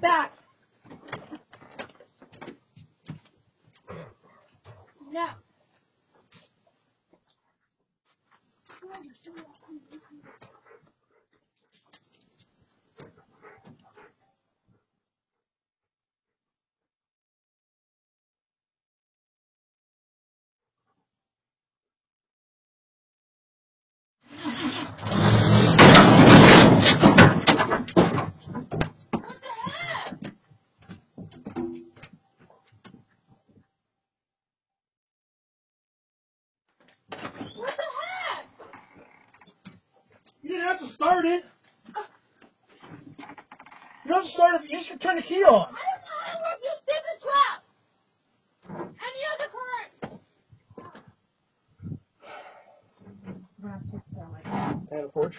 back. No. You didn't have to start it. You don't have to start it. You just can turn the key on. I don't know how to work this stupid trap. Any other part? And a porch.